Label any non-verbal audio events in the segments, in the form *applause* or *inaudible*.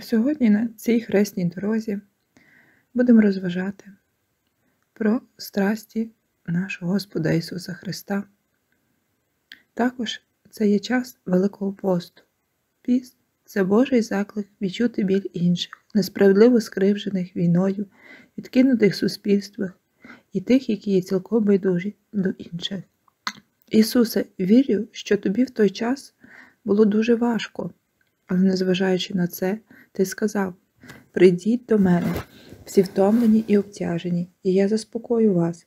Сьогодні на цій хресній дорозі будемо розважати про страсті нашого Господа Ісуса Христа. Також це є час Великого посту. Піст це Божий заклик відчути біль інших, несправедливо скривжених війною, відкинутих суспільствах і тих, які є цілком байдужі до інших. Ісусе, вірю, що тобі в той час було дуже важко, але незважаючи на це, ти сказав: Прийдіть до мене, всі втомлені і обтяжені, і я заспокою вас.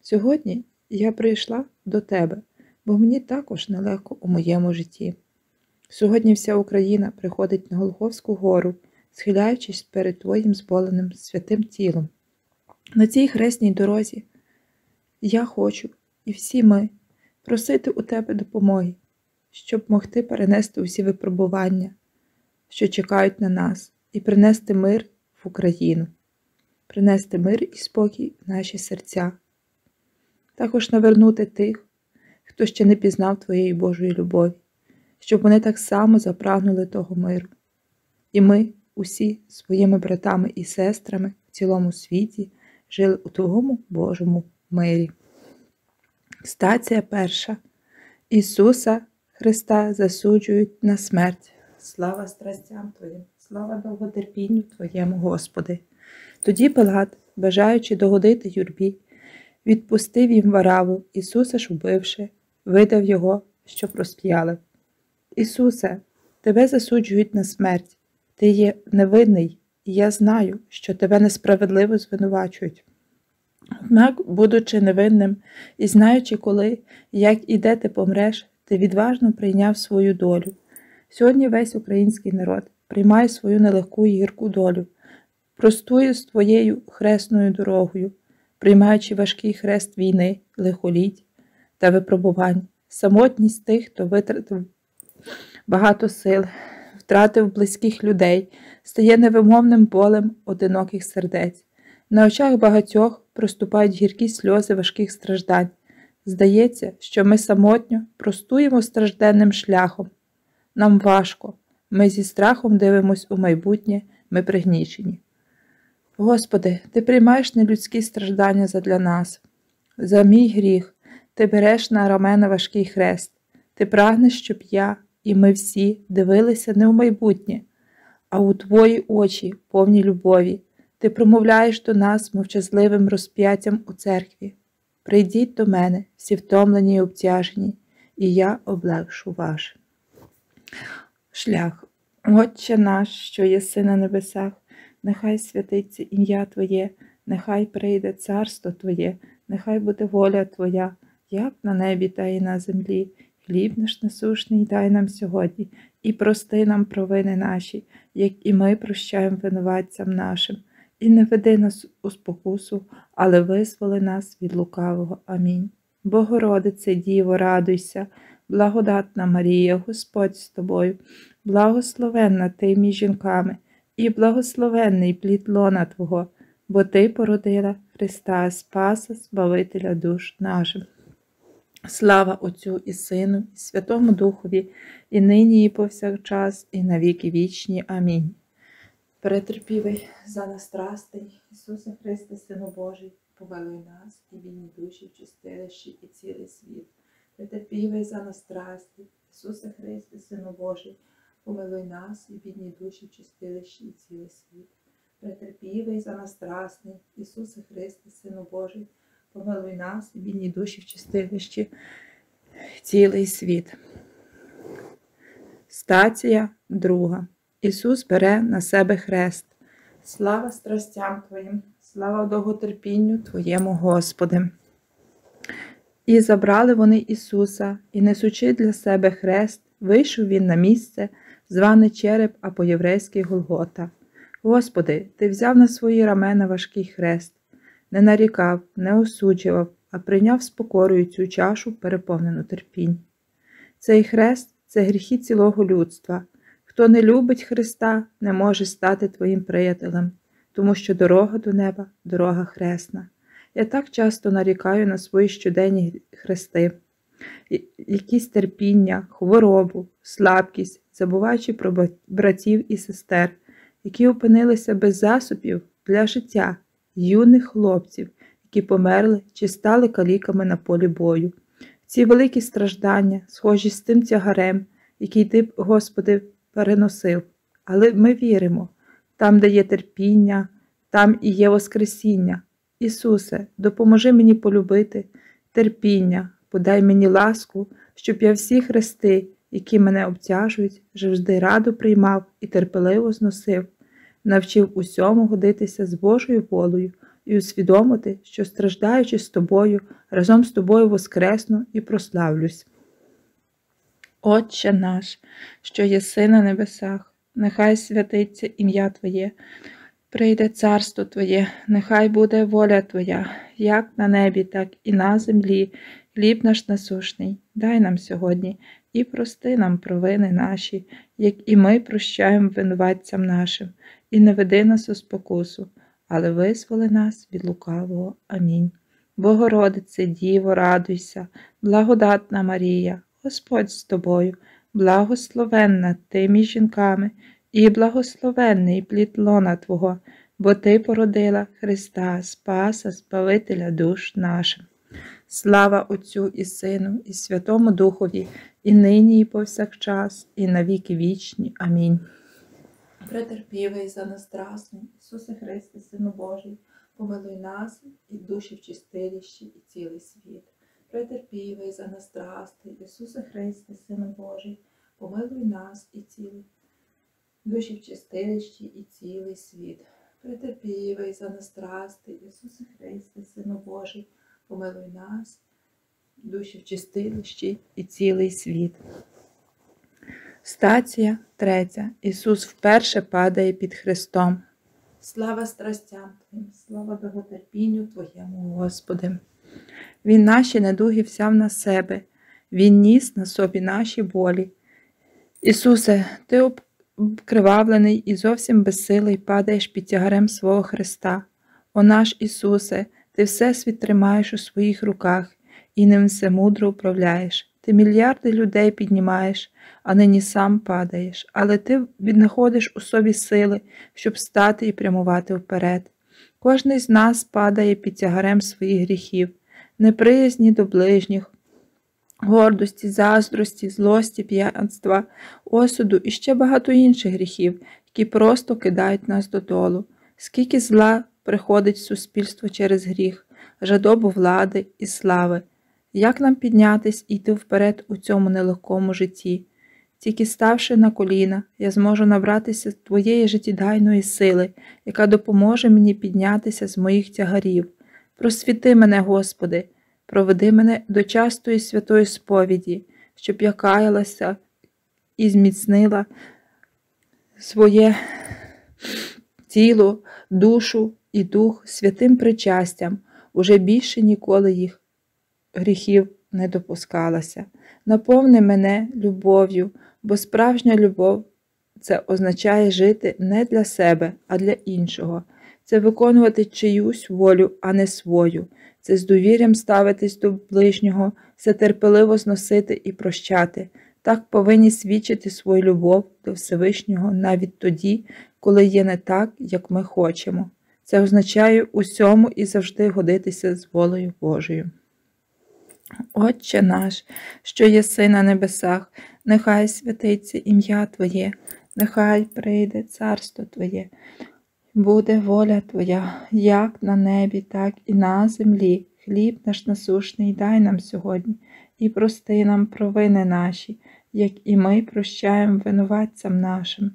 Сьогодні я прийшла до тебе, бо мені також нелегко у моєму житті. Сьогодні вся Україна приходить на Голговську гору, схиляючись перед Твоїм зболеним святим тілом. На цій хресній дорозі я хочу, і всі ми, просити у тебе допомоги, щоб могти перенести усі випробування, що чекають на нас, і принести мир в Україну, принести мир і спокій в наші серця, також навернути тих, хто ще не пізнав Твоєї Божої любові, щоб вони так само запрагнули того миру. І ми, усі своїми братами і сестрами в цілому світі, жили у Твоєму Божому мирі. Стація перша. Ісуса Христа засуджують на смерть. Слава страстям Твоїм, слава довготерпінню Твоєму, Господи. Тоді Пилат, бажаючи догодити юрбі, відпустив їм вараву, Ісуса ж убивши, видав Його, щоб розп'яли. Ісусе, Тебе засуджують на смерть, Ти є невинний, і я знаю, що Тебе несправедливо звинувачують. Однак, будучи невинним і знаючи, коли, як і де ти помреш, ти відважно прийняв свою долю. Сьогодні весь український народ приймає свою нелегку і гірку долю, простує з твоєю хресною дорогою, приймаючи важкий хрест війни, лихоліть та випробувань, самотність тих, хто витратив багато сил, втратив близьких людей, стає невимовним болем одиноких сердець. На очах багатьох проступають гіркі сльози важких страждань. Здається, що ми самотньо простуємо стражденним шляхом. Нам важко, ми зі страхом дивимось у майбутнє, ми пригнічені. Господи, Ти приймаєш нелюдські страждання задля нас. За мій гріх, Ти береш на рамена важкий хрест, Ти прагнеш, щоб я і ми всі дивилися не в майбутнє, а у Твої очі, повні любові. Ти промовляєш до нас мовчазливим розп'яттям у церкві. Прийдіть до мене, всі втомлені й обтяжені, і я облегшу ваш. Шлях, Отче наш, що єси на небесах, нехай святиться ім'я Твоє, нехай прийде царство Твоє, нехай буде воля Твоя, як на небі, та й на землі. Хліб наш насушний дай нам сьогодні, і прости нам провини наші, як і ми прощаємо винуватцям нашим і не веди нас у спокусу, але визволи нас від лукавого. Амінь. Богородице, Діво, радуйся, благодатна Марія, Господь з тобою, благословенна ти між жінками, і благословенний плід лона Твого, бо Ти породила Христа, Спаса, Збавителя душ нашим. Слава Отцю і Сину, і Святому Духові, і нині, і повсякчас, і навіки вічні. Амінь. Перетерпівий за нас страстей, Ісусе Христе, Сину Божий, повелуй нас і вільні душі в чистилищі і цілий світ. Претерпівий за нас страсті, Ісусе Христе, Сину Божий, помилуй нас і бідні душі в чистилищі і цілий світ. Претерпівий за нас страстний, Ісусе Христе, Сину Божий, помилуй нас і бідні душі в чистилищі цілий світ. Стація друга. Ісус бере на себе хрест. Слава страстям Твоїм, слава довготерпінню Твоєму Господи. І забрали вони Ісуса, і, несучи для себе хрест, вийшов Він на місце, зване череп, а по-єврейськи Голгота. Господи, Ти взяв на свої рамена важкий хрест, не нарікав, не осуджував, а прийняв з покорою цю чашу, переповнену терпінь. Цей хрест це гріхи цілого людства. Хто не любить Христа, не може стати твоїм приятелем, тому що дорога до неба дорога хресна. Я так часто нарікаю на свої щоденні хрести, якісь терпіння, хворобу, слабкість, забуваючи про братів і сестер, які опинилися без засобів для життя, юних хлопців, які померли чи стали каліками на полі бою. Ці великі страждання, схожі з тим тягарем, який ти, Господи, переносив. Але ми віримо, там, де є терпіння, там і є Воскресіння. Ісусе, допоможи мені полюбити терпіння, подай мені ласку, щоб я всі хрести, які мене обтяжують, завжди раду приймав і терпеливо зносив, навчив усьому годитися з Божою волею і усвідомити, що, страждаючи з тобою, разом з тобою воскресну і прославлюсь. Отче наш, що єси на небесах, нехай святиться ім'я Твоє, прийде царство Твоє, нехай буде воля Твоя, як на небі, так і на землі. Хліб наш насушний, дай нам сьогодні і прости нам провини наші, як і ми прощаємо винуватцям нашим, і не веди нас у спокусу, але визволи нас від лукавого. Амінь. Богородице, Діво, радуйся, благодатна Марія, Господь з тобою, благословенна ти між жінками, і благословенний плід лона Твого, бо Ти породила Христа, Спаса, Спавителя душ нашим. Слава Отцю і Сину, і Святому Духові, і нині, і повсякчас, і навіки вічні. Амінь. Претерпівий за нас страсний, Ісусе Христе, Сину Божий, помилуй нас і душі в чистилищі, і цілий світ. Претерпівий за нас страсний, Ісусе Христе, Сину Божий, помилуй нас і цілий душі в чистилищі і цілий світ. Претерпівий за нас страсти, Ісусе Христе, Сину Божий, помилуй нас, душі в чистилищі і цілий світ. Стація третя. Ісус вперше падає під Христом. Слава страстям Твоїм, слава довготерпінню Твоєму, Господи. Він наші недуги взяв на себе, Він ніс на собі наші болі. Ісусе, Ти обкривавлений і зовсім безсилий падаєш під тягарем свого Христа. О наш Ісусе, Ти все світ тримаєш у своїх руках і ним все мудро управляєш. Ти мільярди людей піднімаєш, а нині сам падаєш, але ти віднаходиш у собі сили, щоб стати і прямувати вперед. Кожний з нас падає під тягарем своїх гріхів, неприязні до ближніх, гордості, заздрості, злості, п'янства, осуду і ще багато інших гріхів, які просто кидають нас додолу. Скільки зла приходить в суспільство через гріх, жадобу влади і слави. Як нам піднятись і йти вперед у цьому нелегкому житті? Тільки ставши на коліна, я зможу набратися твоєї життєдайної сили, яка допоможе мені піднятися з моїх тягарів. Просвіти мене, Господи, проведи мене до частої святої сповіді, щоб я каялася і зміцнила своє тіло, душу і дух святим причастям, уже більше ніколи їх гріхів не допускалася. Наповни мене любов'ю, бо справжня любов це означає жити не для себе, а для іншого. Це виконувати чиюсь волю, а не свою. Це з довір'ям ставитись до ближнього, це терпеливо зносити і прощати. Так повинні свідчити свою любов до Всевишнього навіть тоді, коли є не так, як ми хочемо. Це означає усьому і завжди годитися з волею Божою. Отче наш, що єси на небесах, нехай святиться ім'я Твоє, нехай прийде царство Твоє, буде воля Твоя, як на небі, так і на землі. Хліб наш насушний дай нам сьогодні, і прости нам провини наші, як і ми прощаємо винуватцям нашим,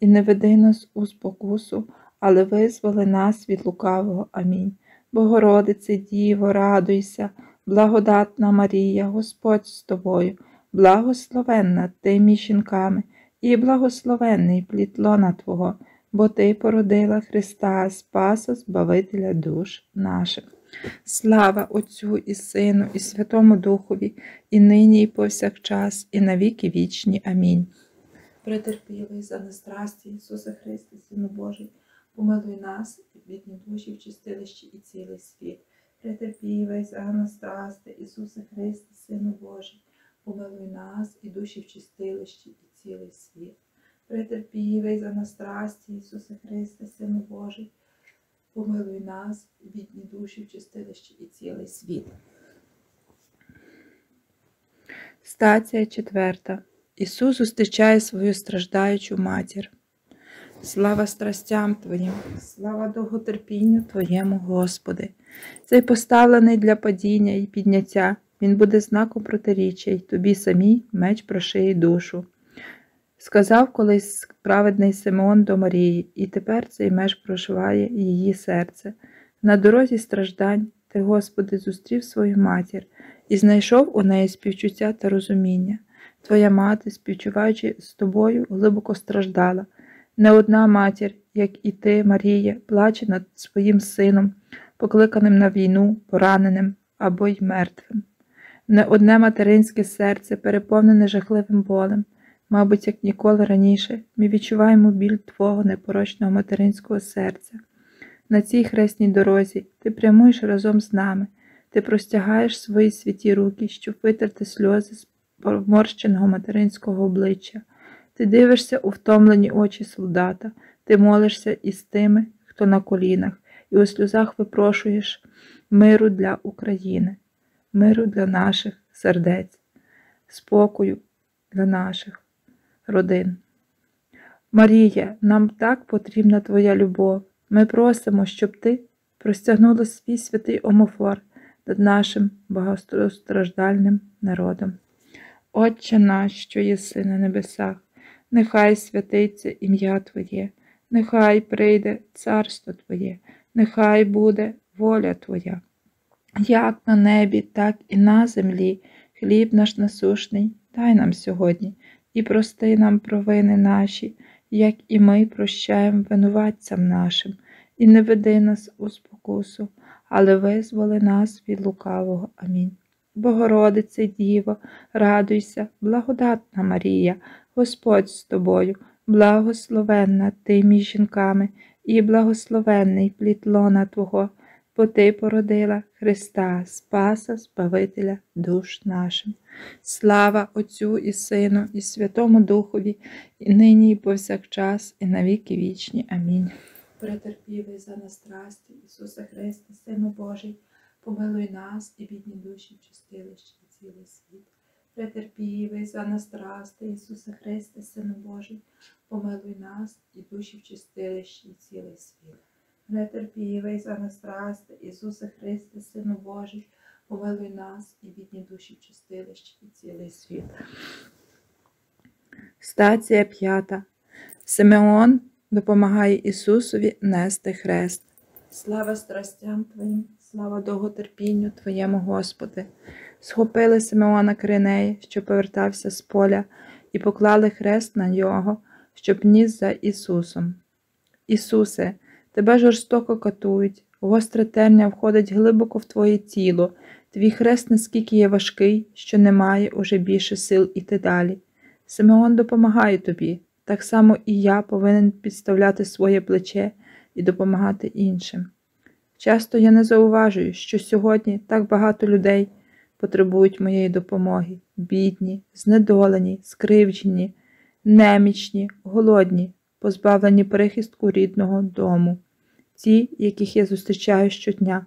і не веди нас у спокусу, але визволи нас від лукавого. Амінь. Богородице, Діво, радуйся. Благодатна Марія, Господь з тобою, благословенна ти між жінками, і благословенний плід лона Твого, бо Ти породила Христа, Спаса, Збавителя душ наших. Слава Отцю і Сину, і Святому Духові, і нині, і повсякчас, і навіки вічні. Амінь. Претерпілий за нестрасті, Ісуса Христе, Сину Божий, помилуй нас, бідні душі в чистилищі і цілий світ. Претерпівай за нас страсти, Ісусе Христе, Сину Божий, помилуй нас і душі в чистилищі і цілий світ. Претерпівий за нас страсті, Ісусе Христе, Сину Божий, помилуй нас, бідні душі в чистилищі і цілий світ. Стація четверта. Ісус зустрічає свою страждаючу матір. Слава страстям Твоїм, слава довготерпінню Твоєму, Господи. Цей поставлений для падіння і підняття, він буде знаком протиріччя й тобі самій меч прошиє душу. Сказав колись праведний Симеон до Марії, і тепер цей меч проживає її серце. На дорозі страждань ти, Господи, зустрів свою матір і знайшов у неї співчуття та розуміння. Твоя мати, співчуваючи з тобою, глибоко страждала. Не одна матір, як і ти, Марія, плаче над своїм сином, покликаним на війну, пораненим або й мертвим. Не одне материнське серце, переповнене жахливим болем. Мабуть, як ніколи раніше, ми відчуваємо біль твого непорочного материнського серця. На цій хресній дорозі ти прямуєш разом з нами, ти простягаєш свої святі руки, щоб витерти сльози з поморщеного материнського обличчя. Ти дивишся у втомлені очі солдата, ти молишся із тими, хто на колінах, і у сльозах випрошуєш миру для України, миру для наших сердець, спокою для наших родин. Марія, нам так потрібна Твоя любов. Ми просимо, щоб Ти простягнула свій святий омофор над нашим багатостраждальним народом. Отче наш, що єси на небесах, нехай святиться ім'я Твоє, нехай прийде царство Твоє, нехай буде воля Твоя, як на небі, так і на землі. Хліб наш насушний, дай нам сьогодні і прости нам провини наші, як і ми прощаємо винуватцям нашим, і не веди нас у спокусу, але визволи нас від лукавого. Амінь. Богородице Діво, радуйся, благодатна Марія, Господь з тобою, благословенна ти між жінками, і благословенний плід лона Твого, бо Ти породила Христа, Спаса, Збавителя душ нашим. Слава Отцю і Сину, і Святому Духові, і нині, і повсякчас, і навіки вічні. Амінь. Претерпівий за нас страсті, Ісусе Христе, Сину Божий, помилуй нас і бідні душі в чистилищі і цілий світ. Претерпівий за нас страсти, Ісусе Христе, Сину Божий, помилуй нас і душі в чистилищі і цілий світ. Претерпівий за нас страсти, Ісусе Христе, Сину Божий, помилуй нас і бідні душі чистилищі і цілий світ. Стація п'ята. Симеон допомагає Ісусові нести хрест. Слава страстям Твоїм, слава довготерпінню Твоєму Господи. Схопили Симеона Кринея, що повертався з поля, і поклали хрест на нього, щоб ніс за Ісусом. Ісусе, тебе жорстоко катують, гостре терня входить глибоко в Твоє тіло, твій хрест наскільки є важкий, що немає уже більше сил іти далі. Симеон допомагає тобі, так само і я повинен підставляти своє плече і допомагати іншим. Часто я не зауважую, що сьогодні так багато людей потребують моєї допомоги, бідні, знедолені, скривджені, немічні, голодні, позбавлені прихистку рідного дому, ті, яких я зустрічаю щодня.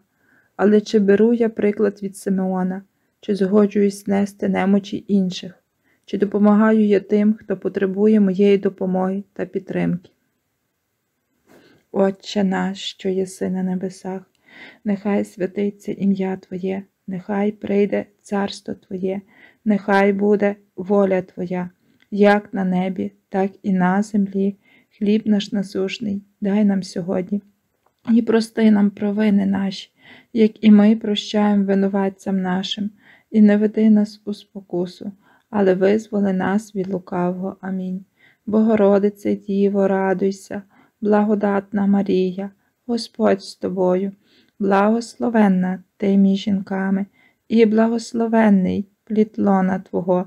Але чи беру я приклад від Симеона, чи згоджуюсь нести немочі інших, чи допомагаю я тим, хто потребує моєї допомоги та підтримки? Отче наш, що єси на небесах, нехай святиться ім'я Твоє, нехай прийде царство Твоє, нехай буде воля Твоя, як на небі, так і на землі. Хліб наш насушний, дай нам сьогодні, і прости нам провини наші, як і ми прощаємо винуватцям нашим, і не веди нас у спокусу, але визволи нас від лукавого. Амінь. Богородице, Діво, радуйся, благодатна Марія, Господь з тобою, благословенна ти між жінками, і благословенний плід лона Твого,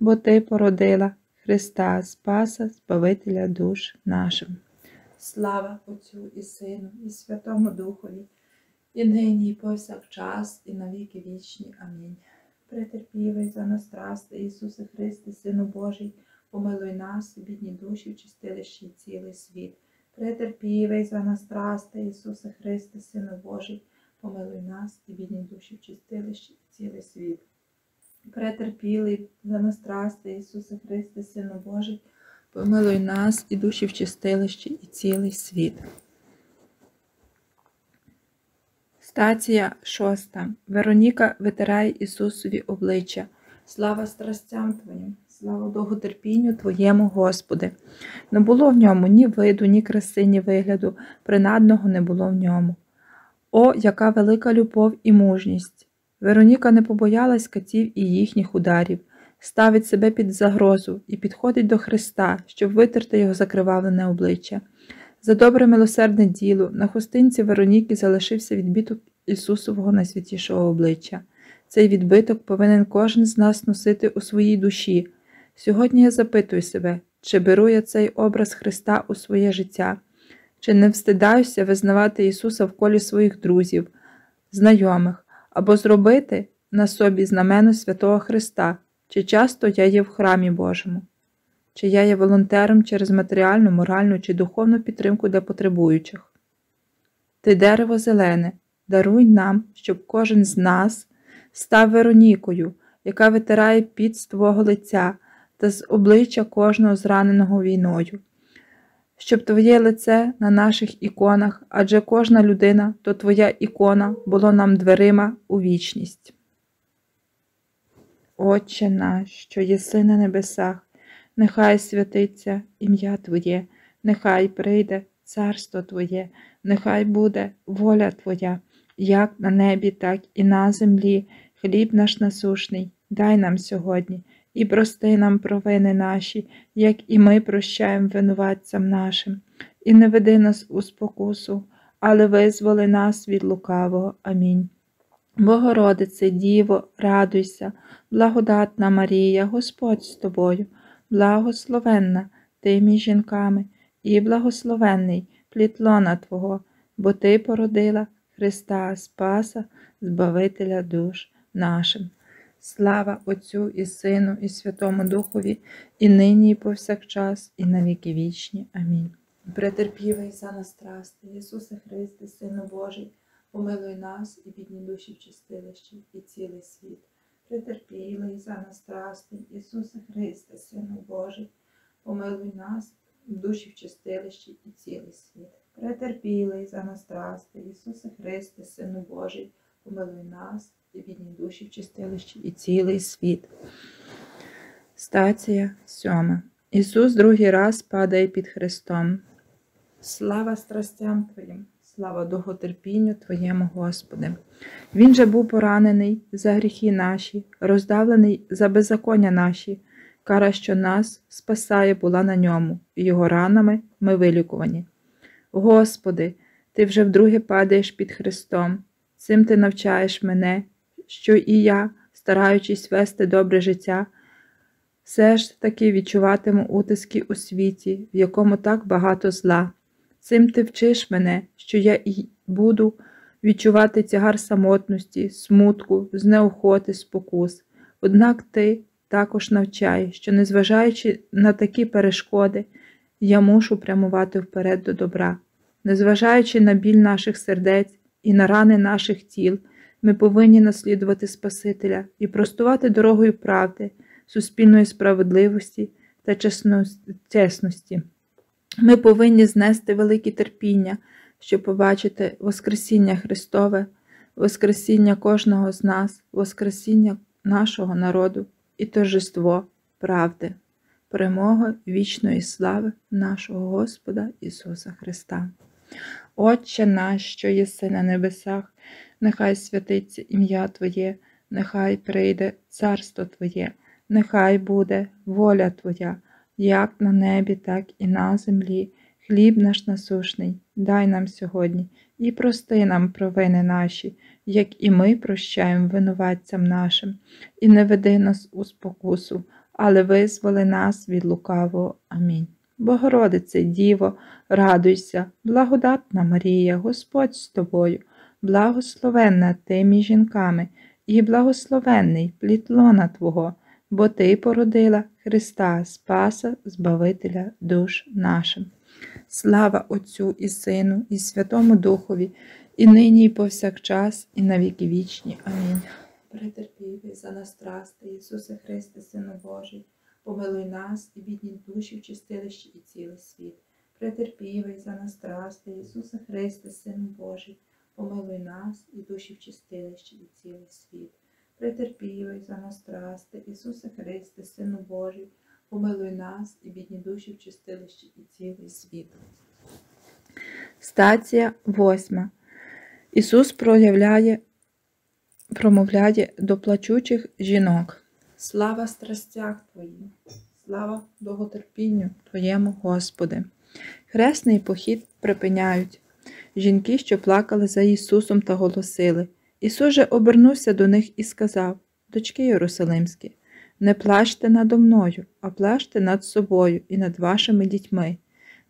бо Ти породила Христа, Спаса, Збавителя душ нашим. Слава Отцю і Сину, і Святому Духові, і нині, і повсякчас, і навіки вічні. Амінь. Претерпівий за нас страсти, Ісусе Христе, Сину Божий, помилуй нас, бідні душі, в чистилищі цілий світ. Претерпівий за нас страсти, Ісусе Христе, Сину Божий, помилуй нас і бідні душі в чистилищі цілий світ. Претерпілий за нас страсти, Ісусе Христе, Сину Божий, помилуй нас і душі в чистилищі і цілий світ. Стація шоста. Вероніка витирає Ісусові обличчя. Слава страстям Твоїм, слава довготерпінню Твоєму, Господи. Не було в ньому ні виду, ні краси, ні вигляду, принадного не було в ньому. О, яка велика любов і мужність! Вероніка не побоялась катів і їхніх ударів, ставить себе під загрозу і підходить до Христа, щоб витерти його закривавлене обличчя. За добре милосердне діло на хустинці Вероніки залишився відбиток Ісусового найсвятішого обличчя. Цей відбиток повинен кожен з нас носити у своїй душі. Сьогодні я запитую себе, чи беру я цей образ Христа у своє життя, чи не встидаюся визнавати Ісуса в колі своїх друзів, знайомих, або зробити на собі знамено святого Христа, чи часто я є в храмі Божому, чи я є волонтером через матеріальну, моральну чи духовну підтримку для потребуючих. Ти дерево зелене, даруй нам, щоб кожен з нас став Веронікою, яка витирає під з твого лиця та з обличчя кожного зраненого війною, щоб твоє лице на наших іконах, адже кожна людина, то твоя ікона було нам дверима у вічність. Отче наш, що єси на небесах, нехай святиться ім'я Твоє, нехай прийде царство Твоє, нехай буде воля Твоя, як на небі, так і на землі. Хліб наш насушний, дай нам сьогодні, і прости нам провини наші, як і ми прощаємо винуватцям нашим, і не веди нас у спокусу, але визволи нас від лукавого. Амінь. Богородице, Діво, радуйся, благодатна Марія, Господь з тобою, благословенна ти між жінками, і благословенний плід лона Твого, бо Ти породила Христа Спаса, Збавителя душ нашим. Слава Отцю і Сину, і Святому Духові, і нині, і повсякчас, і на віки вічні. Амінь. Претерпівий за нас страсти, Ісусе Христе, Сину Божий, помилуй нас і бідні душі в чистилищі, і цілий світ. Претерпілий за нас страсти, Ісусе Христе, Сину Божий, помилуй нас, душі в чистилищі і цілий світ. Претерпілий за нас страсти, Ісусе Христе, Сину Божий, помилуй нас і бідні душі в чистилищі і цілий світ. Стація сьома. Ісус другий раз падає під Христом. Слава страстям Твоїм, слава довготерпінню Твоєму, Господи. Він же був поранений за гріхи наші, роздавлений за беззаконня наші. Кара, що нас спасає, була на ньому, і його ранами ми вилікувані. Господи, Ти вже вдруге падаєш під Христом. Цим ти навчаєш мене, що і я, стараючись вести добре життя, все ж таки відчуватиму утиски у світі, в якому так багато зла. Цим ти вчиш мене, що я і буду відчувати тягар самотності, смутку, знеохоти, спокус. Однак ти також навчаєш, що, незважаючи на такі перешкоди, я мушу прямувати вперед до добра. Незважаючи на біль наших сердець і на рани наших тіл, ми повинні наслідувати Спасителя і простувати дорогою правди, суспільної справедливості та чесності. Ми повинні знести велике терпіння, щоб побачити Воскресіння Христове, Воскресіння кожного з нас, Воскресіння нашого народу і торжество правди, перемога вічної слави нашого Господа Ісуса Христа. Отче наш, що єси на небесах, нехай святиться ім'я Твоє, нехай прийде царство Твоє, нехай буде воля Твоя, як на небі, так і на землі. Хліб наш насушний, дай нам сьогодні і прости нам провини наші, як і ми прощаємо винуватцям нашим, і не веди нас у спокусу, але визволи нас від лукавого. Амінь. Богородице, Діво, радуйся, благодатна Марія, Господь з тобою, благословенна ти між жінками, і благословенний плід лона Твого, бо Ти породила Христа, Спаса, Збавителя душ нашим. Слава Отцю і Сину, і Святому Духові, і нині, і повсякчас, і на віки вічні. Амінь. Претерпівий за нас страсти, Ісусе Христе, Сину Божий, помилуй нас і бідні душі в чистилищі і цілий світ. Претерпівий за нас страсти, Ісусе Христе, Сину Божий, помилуй нас і душі в чистилищі і цілий світ. Претерпівий за нас страсти, Ісусе Христе, Сину Божий, помилуй нас і бідні душі в чистилищі і цілий світ. Стація восьма. Ісус проявляє, промовляє до плачучих жінок. Слава страстях Твоїм, слава довготерпінню Твоєму, Господи. Хресний похід припиняють. Жінки, що плакали за Ісусом та голосили. Ісус же обернувся до них і сказав: Дочки Єрусалимські, не плачте надо мною, а плачте над собою і над вашими дітьми.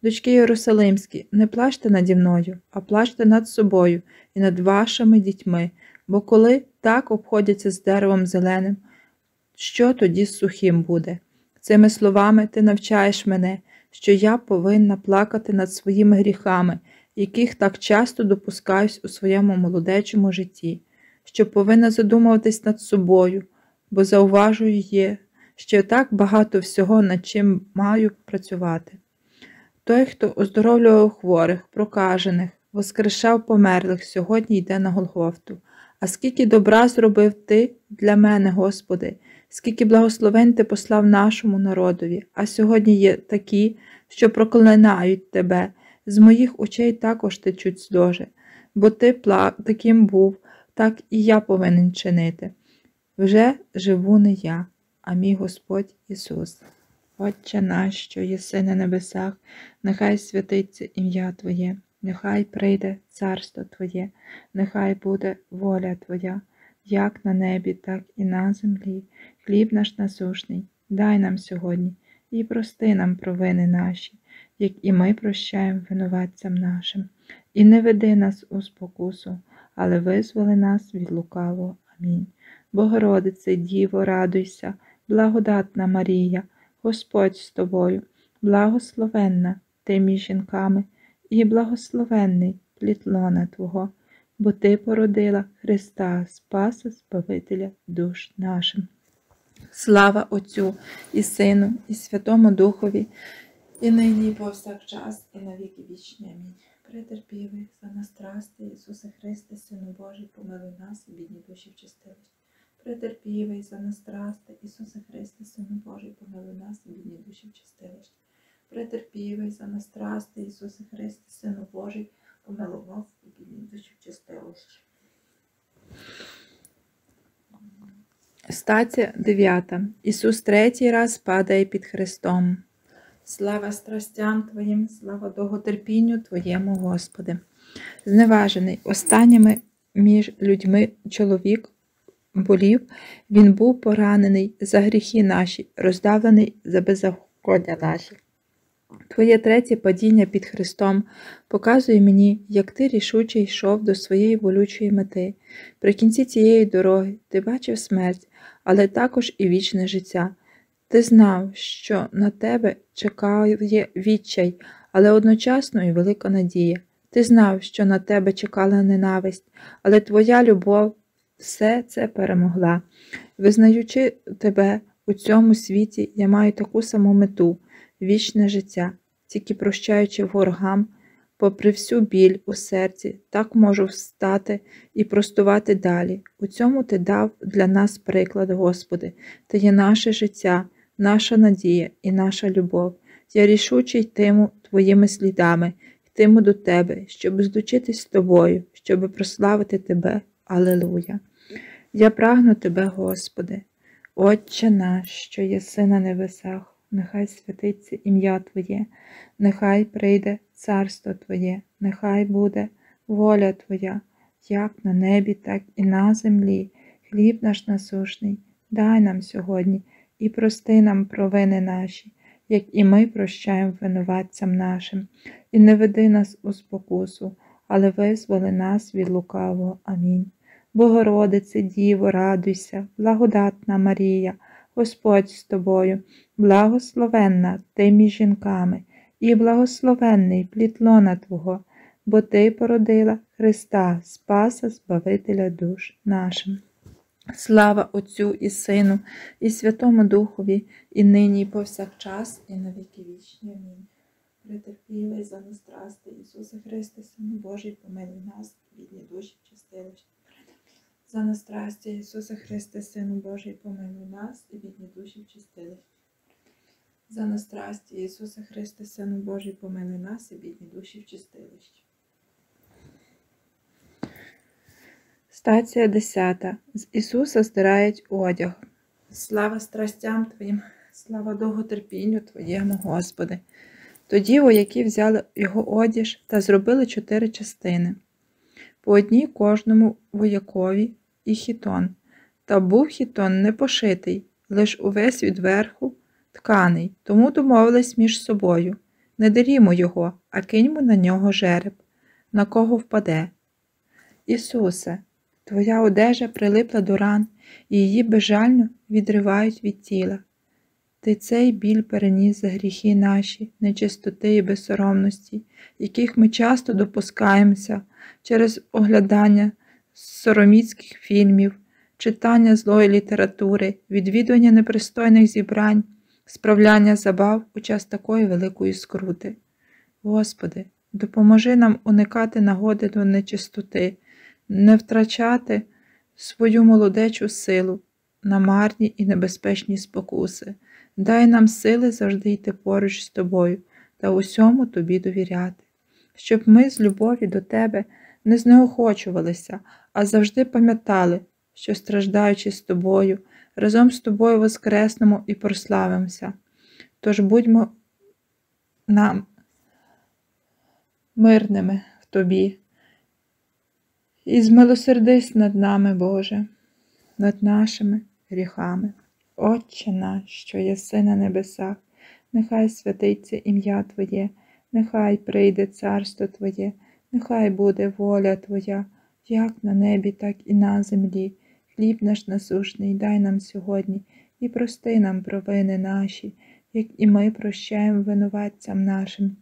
Дочки Єрусалимські, не плачте наді мною, а плачте над собою і над вашими дітьми, бо коли так обходяться з деревом зеленим, що тоді з сухим буде? Цими словами ти навчаєш мене, що я повинна плакати над своїми гріхами, яких так часто допускаюсь у своєму молодечому житті, що повинна задумуватись над собою, бо зауважую є, що так багато всього, над чим маю працювати. Той, хто оздоровлював хворих, прокажених, воскрешав померлих, сьогодні йде на Голгофту. А скільки добра зробив ти для мене, Господи, скільки благословень ти послав нашому народові, а сьогодні є такі, що проклинають тебе. З моїх очей також течуть сльози, бо ти таким був, так і я повинен чинити. Вже живу не я, а мій Господь Ісус. Отче наш, що єси на небесах, нехай святиться ім'я Твоє, нехай прийде царство Твоє, нехай буде воля Твоя, як на небі, так і на землі. Хліб наш насушний, дай нам сьогодні і прости нам провини наші, як і ми прощаємо винуватцям нашим, і не веди нас у спокусу, але визволи нас від лукавого. Амінь. Богородице, Діво, радуйся, благодатна Марія. Господь з тобою, благословенна ти між жінками, і благословенний плід лона Твого, бо Ти породила Христа, Спаса, Збавителя душ нашим. Слава Отцю і Сину, і Святому Духові, і нині, повсякчас, і на віки вічні. Амінь. Претерпівий за нас страсти, Ісусе Христе, Сину Божий, помилуй нас і бідні душі в чистилищі. Претерпівий за нас страсти, Ісусе Христе, Сину Божий, помилуй нас і бідні душі в чистилищі. Претерпівий за нас страсти, Ісусе Христе, Сину Божий, помилуй нас і бідні душі в чистилищі. Стація 9. Ісус третій раз падає під Христом. Слава страстям Твоїм, слава довготерпінню Твоєму, Господи. Зневажений останніми між людьми чоловік болів, він був поранений за гріхи наші, роздавлений за беззаконня наші. Твоє третє падіння під Христом показує мені, як ти рішуче йшов до своєї болючої мети. При кінці цієї дороги ти бачив смерть, але також і вічне життя. Ти знав, що на тебе чекає відчай, але одночасно і велика надія. Ти знав, що на тебе чекала ненависть, але твоя любов все це перемогла. Визнаючи тебе у цьому світі, я маю таку саму мету вічне життя, тільки прощаючи ворогам, попри всю біль у серці, так можу встати і простувати далі. У цьому ти дав для нас приклад, Господи, Ти є наше життя, наша надія і наша любов. Я рішуче йтиму Твоїми слідами, йтиму до Тебе, щоб здучитись з тобою, щоб прославити Тебе. Аллилуйя. Я прагну Тебе, Господи, Отче наш, що єси на небесах, нехай святиться ім'я Твоє, нехай прийде царство Твоє, нехай буде воля Твоя, як на небі, так і на землі. Хліб наш насушний, дай нам сьогодні і прости нам провини наші, як і ми прощаємо винуватцям нашим, і не веди нас у спокусу, але визволи нас від лукавого. Амінь. Богородице, Діво, радуйся, благодатна Марія, Господь з тобою, благословенна ти між жінками, і благословенний плід лона Твого, бо Ти породила Христа, Спаса, Збавителя душ нашим. Слава Отцю і Сину, і Святому Духові, і нині, і повсякчас, і на віки вічні. Амінь. Претерпілий за нас страсти, Ісусе Христе, Сину Божий, помилуй нас, бідні душі, чистилища. За нас страсті, Ісусе Христе, Сину Божий, помилуй нас, і бідні душі чистилища. За нас страсті, Ісусе Христе, Сину Божий, помилуй нас, і бідні душі в чистилищі. Стація 10. З Ісуса здирають одяг. Слава страстям Твоїм, слава довготерпінню Твоєму, Господи. Тоді вояки взяли його одіж та зробили чотири частини. По одній кожному воякові і хітон. Та був хітон не пошитий, лиш увесь відверху тканий, тому домовились між собою. Не дерімо його, а киньмо на нього жереб, на кого впаде. Ісусе, Твоя одежа прилипла до ран, і її безжально відривають від тіла. Ти цей біль переніс за гріхи наші, нечистоти і безсоромності, яких ми часто допускаємося через оглядання сороміцьких фільмів, читання злої літератури, відвідування непристойних зібрань, справляння забав у час такої великої скрути. Господи, допоможи нам уникати нагоди до нечистоти не втрачати свою молодечу силу на марні і небезпечні спокуси. Дай нам сили завжди йти поруч з тобою та усьому тобі довіряти, щоб ми з любові до тебе не знеохочувалися, а завжди пам'ятали, що, страждаючи з тобою, разом з тобою воскреснемо і прославимося. Тож будьмо нам мирними в тобі. І змилосердись над нами, Боже, над нашими гріхами. Отче наш, що єси на небесах, нехай святиться ім'я Твоє, нехай прийде царство Твоє, нехай буде воля Твоя, як на небі, так і на землі. Хліб наш насушний дай нам сьогодні і прости нам провини наші, як і ми прощаємо винуватцям нашим.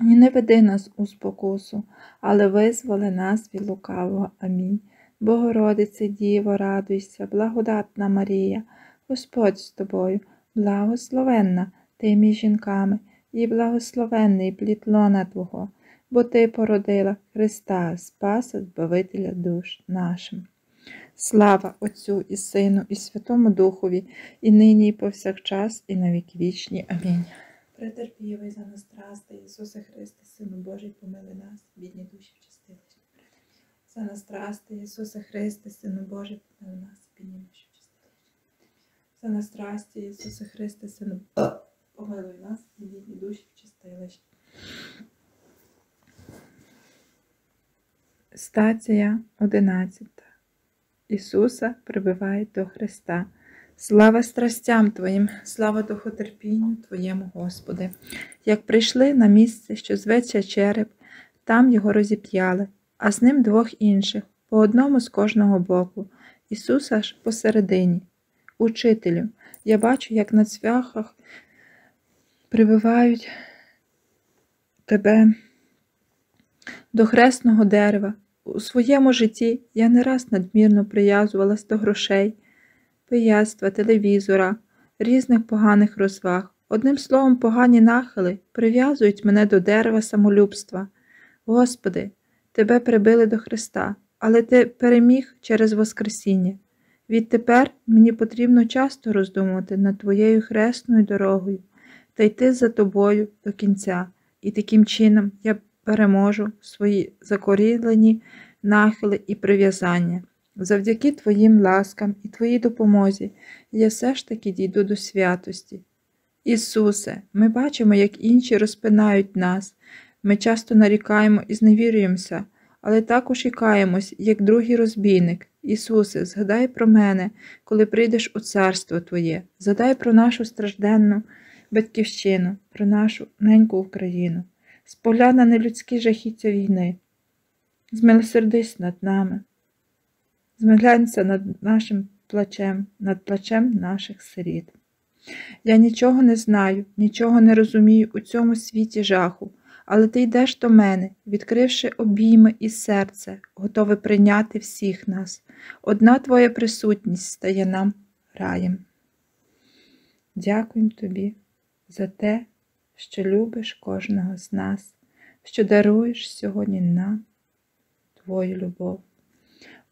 І не веди нас у спокусу, але визволи нас від лукавого. Амінь. Богородице Діво, радуйся, благодатна Марія, Господь з тобою, благословенна ти між жінками, і благословенний плід лона Твого, бо Ти породила Христа, Спаса, Збавителя душ нашим. Слава Отцю і Сину, і Святому Духові, і нині, і повсякчас, і на віки вічні. Амінь. Претерпівий за нас страсти, Ісусе Христе, Сину Божий, помили нас, бідні душі в чистилищі. За нас страсти, Ісусе Христе, Сину Божий, помили нас, бідні душі в чистилищі. За нас страсти, Ісусе Христе, Сину *coughs* помилуй нас, бідні душі в чистилищі. Стація 11. Ісуса прибивають до Христа. Слава страстям Твоїм, слава духотерпінню Твоєму, Господи. Як прийшли на місце, що зветься череп, там його розіп'яли, а з ним двох інших, по одному з кожного боку. Ісуса ж посередині. Учителю, я бачу, як на цвяхах прибивають тебе до хресного дерева. У своєму житті я не раз надмірно прив'язувалась до грошей пияцтва, телевізора, різних поганих розваг. Одним словом, погані нахили прив'язують мене до дерева самолюбства. Господи, Тебе прибили до Христа, але Ти переміг через Воскресіння. Відтепер мені потрібно часто роздумувати над Твоєю хресною дорогою та йти за тобою до кінця, і таким чином я переможу свої закорілені нахили і прив'язання. Завдяки Твоїм ласкам і Твоїй допомозі я все ж таки дійду до святості. Ісусе, ми бачимо, як інші розпинають нас, ми часто нарікаємо і зневірюємося, але також і каємось, як другий розбійник. Ісусе, згадай про мене, коли прийдеш у царство Твоє, згадай про нашу стражденну батьківщину, про нашу неньку Україну, спогляд на нелюдські жахіття війни, змилосердись над нами. Змиглянься над нашим плачем, над плачем наших сиріт. Я нічого не знаю, нічого не розумію у цьому світі жаху, але ти йдеш до мене, відкривши обійми і серце, готове прийняти всіх нас. Одна твоя присутність стає нам раєм. Дякуємо тобі за те, що любиш кожного з нас, що даруєш сьогодні нам Твою любов.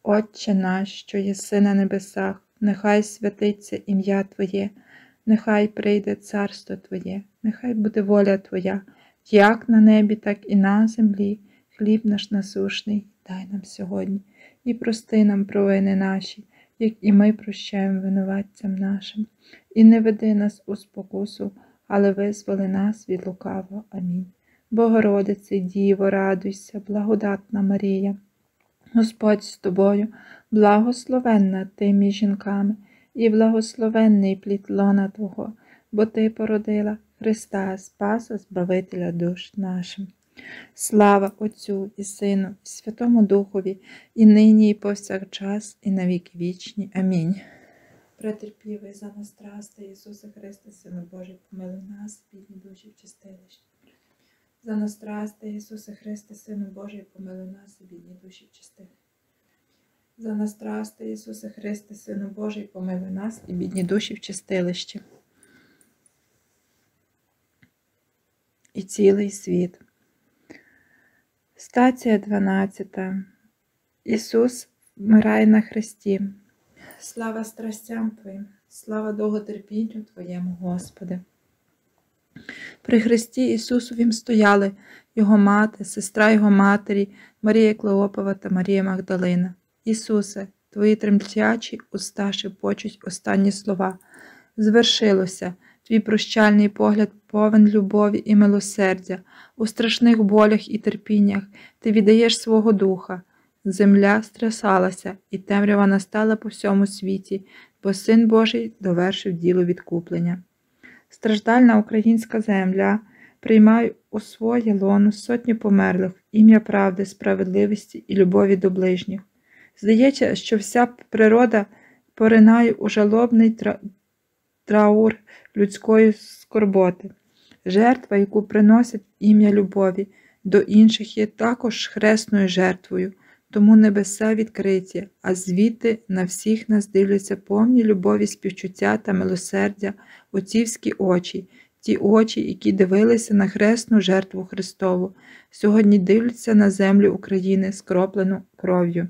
Отче наш, що єси на небесах, нехай святиться ім'я Твоє, нехай прийде царство Твоє, нехай буде воля Твоя, як на небі, так і на землі. Хліб наш насушний, дай нам сьогодні, і прости нам провини наші, як і ми прощаємо винуватцям нашим, і не веди нас у спокусу, але визволи нас від лукавого. Амінь. Богородице, Діво, радуйся, благодатна Марія. Господь з тобою, благословенна ти між жінками, і благословенний плід лона Твого, бо Ти породила Христа, Спаса, Збавителя душ нашим. Слава Отцю і Сину, і Святому Духові, і нині, і повсякчас, і на віки вічні. Амінь. Претерпівий за нас страсти, Ісусе Христе, Сину Божий, помилуй нас, бідні душі в чистилищі. За нас страсти, Ісусе Христе, Сину Божий, помилуй нас, і бідні душі в. За нас страсти, Ісусе Христе, Сину Божий, помилуй нас, і бідні душі в чистилищі. І цілий світ. Стація 12. Ісус вмирає на Христі. Слава страстям Твоїм, слава довготерпінню Твоєму, Господи. При Христі Ісусовім стояли Його мати, сестра Його матері, Марія Клеопова та Марія Магдалина. Ісусе, Твої тремтячі уста шепочуть останні слова. Звершилося, Твій прощальний погляд повен любові і милосердя, у страшних болях і терпіннях Ти віддаєш свого духа. Земля стрясалася, і темрява настала по всьому світі, бо Син Божий довершив діло відкуплення. Страждальна українська земля приймає у своє лоно сотні померлих ім'я правди, справедливості і любові до ближніх. Здається, що вся природа поринає у жалобний тра... траур людської скорботи. Жертва, яку приносять ім'я любові до інших, є також хресною жертвою, тому небеса відкриті, а звідти на всіх нас дивляться повні любові, співчуття та милосердя, отцівські очі, ті очі, які дивилися на хресну жертву Христову, сьогодні дивляться на землю України, скроплену кров'ю.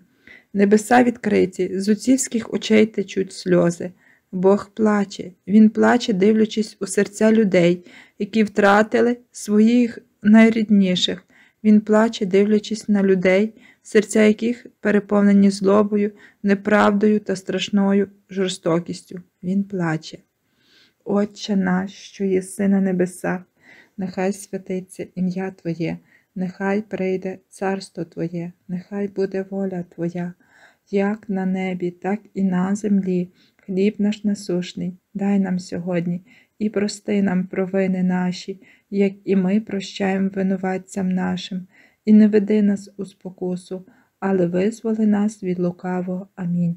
Небеса відкриті, з отцівських очей течуть сльози. Бог плаче, Він плаче, дивлячись у серця людей, які втратили своїх найрідніших. Він плаче, дивлячись на людей, серця яких переповнені злобою, неправдою та страшною жорстокістю. Він плаче. Отче наш, що єси на небесах, нехай святиться ім'я Твоє, нехай прийде царство Твоє, нехай буде воля Твоя, як на небі, так і на землі. Хліб наш насушний, дай нам сьогодні і прости нам провини наші, як і ми прощаємо винуватцям нашим, і не веди нас у спокусу, але визволи нас від лукавого. Амінь.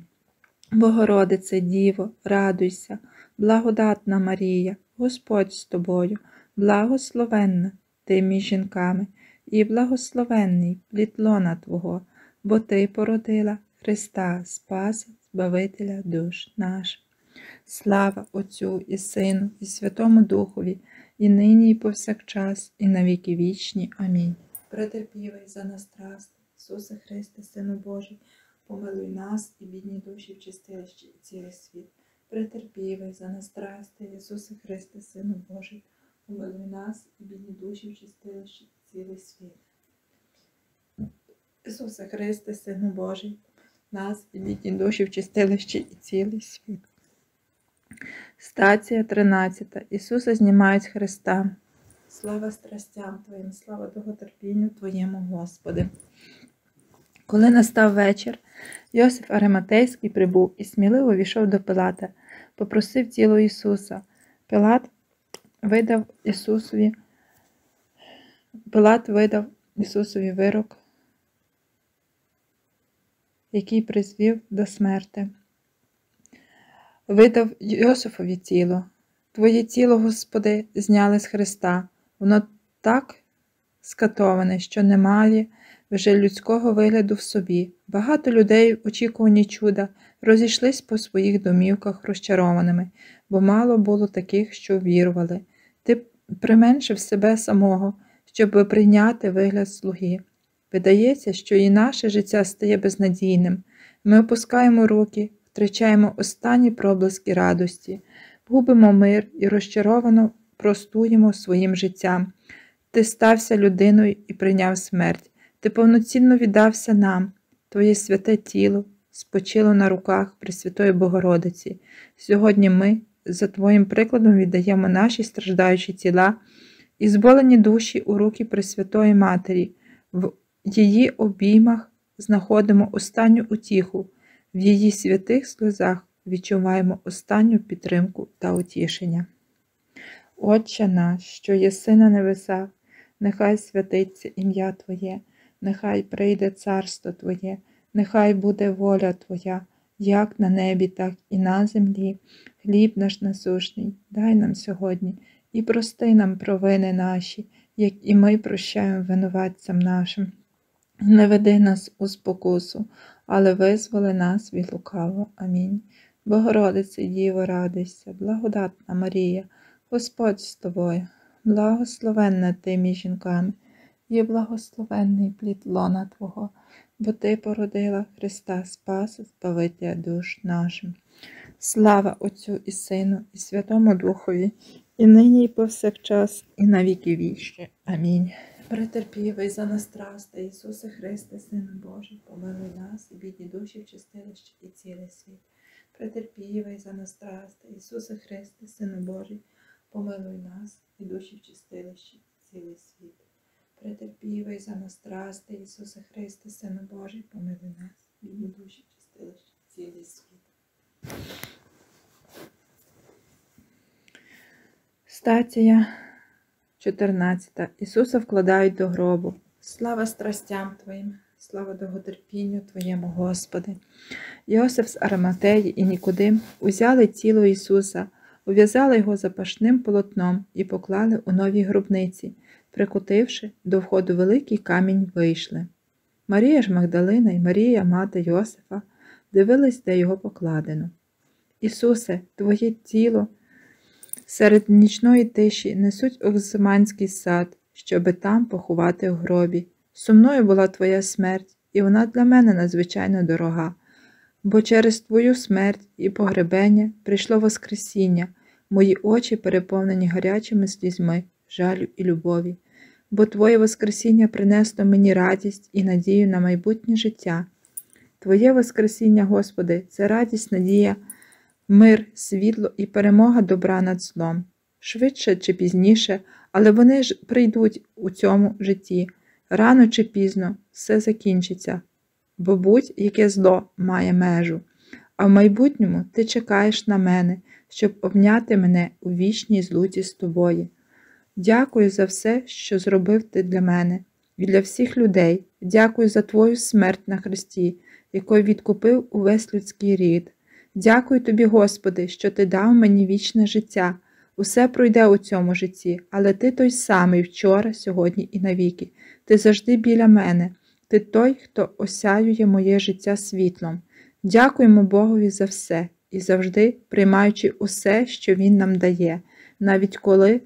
Богородице Діво, радуйся, благодатна Марія, Господь з тобою, благословенна ти між жінками, і благословенний плід лона Твого, бо Ти породила Христа, Спаса, Збавителя душ наш. Слава Отцю і Сину, і Святому Духові, і нині, і повсякчас, і на віки вічні. Амінь. Претерпівай за нас страст, Ісусе Христе, Сину Божий, помилуй нас і бідні душі в чистилищі і цілий світ. Претерпівай за нас страсти, Ісусе Христе, Сину Божий, помилуй нас і бідні душі в чистилищі і цілий світ. Ісусе Христе, Сину Божий, нас і бідні душі в чистилищі і цілий світ. Стація 13. Ісуса знімають Христа. Слава страстям Твоїм, слава довготерпінню Твоєму, Господи. Коли настав вечір, Йосиф Ариматейський прибув і сміливо війшов до Пилата, попросив тіло Ісуса. Пилат видав Ісусові, Пилат видав Ісусові вирок, який призвів до смерти. видав Йосифові тіло. Твоє тіло, Господи, зняли з Христа. Воно так скатоване, що немає вже людського вигляду в собі. Багато людей в очікуванні чуда розійшлись по своїх домівках розчарованими, бо мало було таких, що вірували. Ти применшив себе самого, щоб прийняти вигляд слуги. Видається, що і наше життя стає безнадійним. Ми опускаємо руки, втрачаємо останні проблиски радості, губимо мир і розчаровано простуємо своїм життям. Ти стався людиною і прийняв смерть. Ти повноцінно віддався нам, Твоє святе тіло спочило на руках Пресвятої Богородиці. Сьогодні ми, за Твоїм прикладом, віддаємо наші страждаючі тіла і зболені душі у руки Пресвятої Матері. В її обіймах знаходимо останню утіху, в її святих сльозах відчуваємо останню підтримку та утішення. Отче наш, що єси на небесах, нехай святиться ім'я Твоє, нехай прийде царство Твоє, нехай буде воля Твоя, як на небі, так і на землі. Хліб наш насушний, дай нам сьогодні і прости нам провини наші, як і ми прощаємо винуватцям нашим. Не веди нас у спокусу, але визволи нас від лукавого. Амінь. Богородице, Діво, радуйся, благодатна Марія, Господь з тобою, благословенна ти між жінками, є благословенний плід лона Твого, бо Ти породила Христа Спаса, Збавителя душ нашим. Слава Отцю і Сину, і Святому Духові, і нині, і повсякчас, і на віки вічні. Амінь. Претерпівий за нас трасти, Ісусе Христе, Сину Божий, помилуй нас і бідні душі в чистилище і цілий світ. Претерпівий за нас трасти, Ісусе Христе, Сину Божий, помилуй нас і душі в чистилищі цілий світ. Претерпівий за нас трасти, Ісусе Христе, Сину Божий, помилуй нас, бідні душі в чистилищі цілий світ. Стація 14. Ісуса вкладають до гробу. Слава страстям Твоїм, слава довготерпінню Твоєму, Господи. Йосиф з Араматеї і Нікодим узяли тіло Ісуса, ув'язали його запашним полотном і поклали у новій гробниці, прикутивши до входу великий камінь вийшли. Марія ж Магдалина і Марія, мати Йосифа, дивились, де його покладено. Ісусе, Твоє тіло серед нічної тиші несуть Оксиманський сад, щоби там поховати в гробі. Сумною була твоя смерть, і вона для мене надзвичайно дорога, бо через твою смерть і погребення прийшло Воскресіння, мої очі переповнені гарячими слізьми, жалю і любові, бо Твоє Воскресіння принесло мені радість і надію на майбутнє життя. Твоє Воскресіння, Господи, це радість, надія мир, світло і перемога добра над злом. Швидше чи пізніше, але вони ж прийдуть у цьому житті. Рано чи пізно все закінчиться, бо будь-яке зло має межу, а в майбутньому ти чекаєш на мене, щоб обняти мене у вічній злуті з тобою. Дякую за все, що зробив ти для мене і для всіх людей. Дякую за твою смерть на Христі, якою відкупив увесь людський рід. Дякую тобі, Господи, що Ти дав мені вічне життя. Усе пройде у цьому житті, але Ти той самий вчора, сьогодні і навіки. Ти завжди біля мене, ти той, хто осяює моє життя світлом. Дякуємо Богові за все і завжди приймаючи усе, що Він нам дає, навіть коли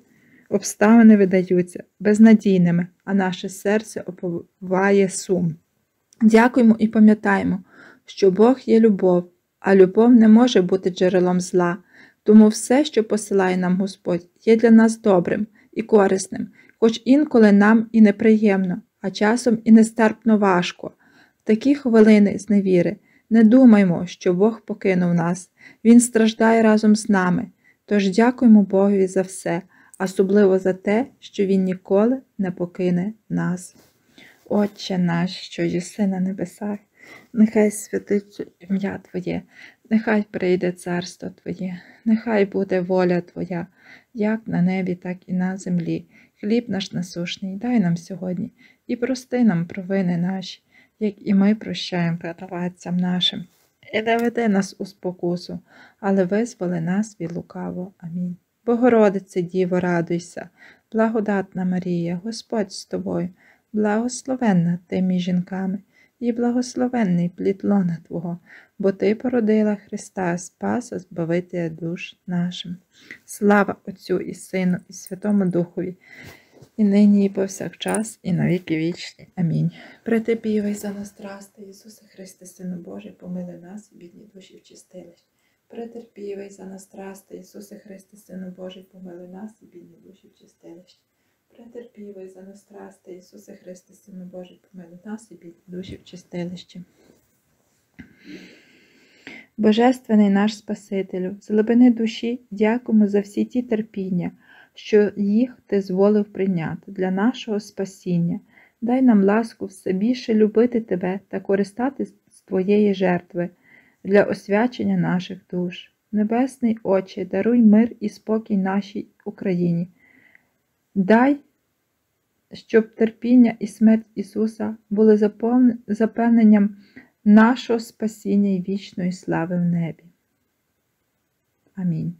обставини видаються безнадійними, а наше серце оповає сум. Дякуємо і пам'ятаємо, що Бог є любов а любов не може бути джерелом зла, тому все, що посилає нам Господь, є для нас добрим і корисним, хоч інколи нам і неприємно, а часом і нестерпно важко. В такі хвилини зневіри не думаймо, що Бог покинув нас, Він страждає разом з нами. Тож дякуємо Богові за все, особливо за те, що Він ніколи не покине нас. Отче наш, що єси на небесах нехай святиться ім'я Твоє, нехай прийде царство Твоє, нехай буде воля Твоя, як на небі, так і на землі. Хліб наш насушний, дай нам сьогодні і прости нам провини наші, як і ми прощаємо винуватцям нашим. і не веди нас у спокусу, але визволи нас від лукаво. Амінь. Богородице Діво, радуйся, благодатна Марія, Господь з тобою, благословенна ти між жінками, і благословенний плід лона Твого, бо Ти породила Христа, Спаса, Збавителя душ нашим. Слава Отцю і Сину, і Святому Духові, і нині, і повсякчас, і на віки вічні. Амінь. Претерпівай за нас страсти, Ісусе Христе, Сину Божий, помили нас, бідні душі вчистились. Претерпівай за нас страсти, Ісусе Христе, Сину Божий, помили нас, і бідні душі вчистились. Претерпівай за нас страсти, Ісусе Христе, Сину Божий, помили нас, і бідні душі вчистилище. Божественний наш Спасителю, з глибини душі дякуємо за всі ті терпіння, що їх ти зволив прийняти для нашого спасіння. Дай нам ласку все більше любити Тебе та користати з Твоєї жертви для освячення наших душ. Небесний Отче, даруй мир і спокій нашій Україні. Дай, щоб терпіння і смерть Ісуса були запевненням нашого спасіння і вічної слави в небі. Амінь.